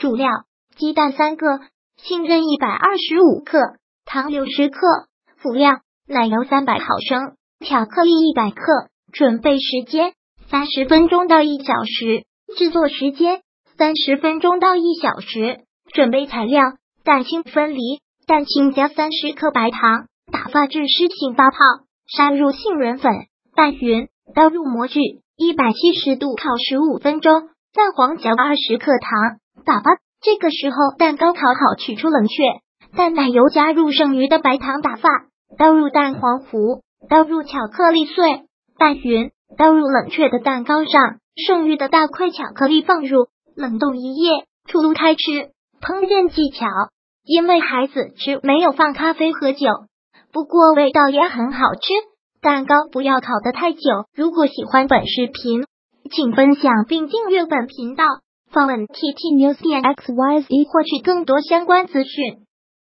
主料：鸡蛋三个，杏仁一百二十五克，糖六十克。辅料：奶油三百毫升，巧克力一百克。准备时间：三十分钟到一小时。制作时间：三十分钟到一小时。准备材料：蛋清分离，蛋清加三十克白糖，打发至湿性发泡，杀入杏仁粉，拌匀，倒入模具，一百七十度烤十五分钟。蛋黄搅二十克糖，打发。这个时候，蛋糕烤好，取出冷却。淡奶油加入剩余的白糖，打发，倒入蛋黄糊，倒入巧克力碎，拌匀，倒入冷却的蛋糕上。剩余的大块巧克力放入，冷冻一夜，出炉开吃。烹饪技巧：因为孩子吃没有放咖啡和酒，不过味道也很好吃。蛋糕不要烤得太久。如果喜欢本视频，请分享并订阅本频道。访问 T T News 点 X Y Z 获取更多相关资讯。